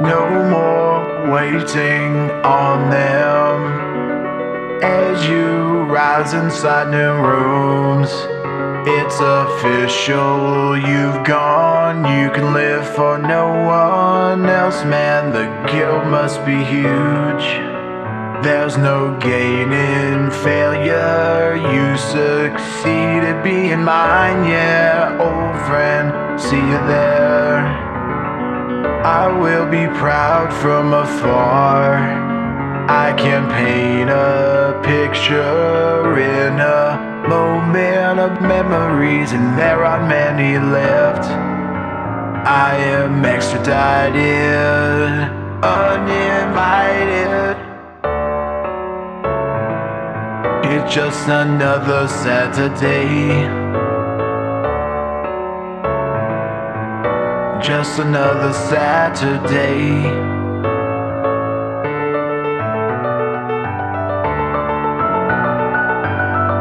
No more waiting on them. As you rise inside new rooms, it's official. You've gone. You can live for no one else, man. The guilt must be huge. There's no gain in failure. You succeeded being mine, yeah. Old friend, see you there. I will be proud from afar. I can paint a picture in a moment of memories, and there aren't many left. I am extradited, uninvited. It's just another Saturday. Just another Saturday.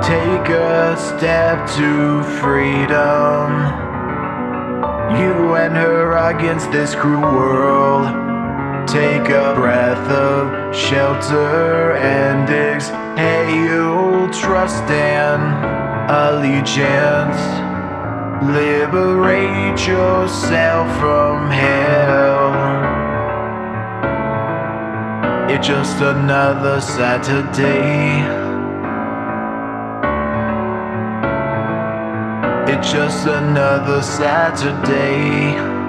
Take a step to freedom. You and her against this cruel world. Take a breath of shelter and exhale trust and allegiance. Liberate yourself from hell. It's just another Saturday. It's just another Saturday.